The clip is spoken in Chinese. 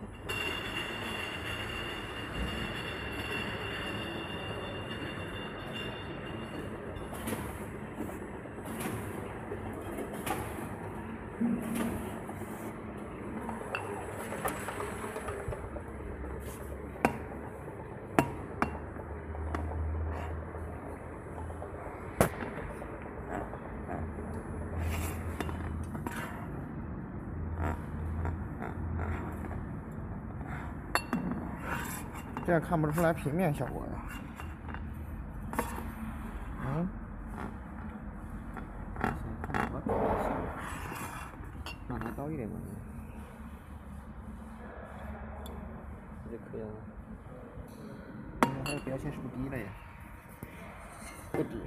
Thank mm -hmm. you. 这样看不出来平面效果呀。嗯，先看我平面效果，让它高一点嘛，这就可以了。它的标签是不是低了呀？不低。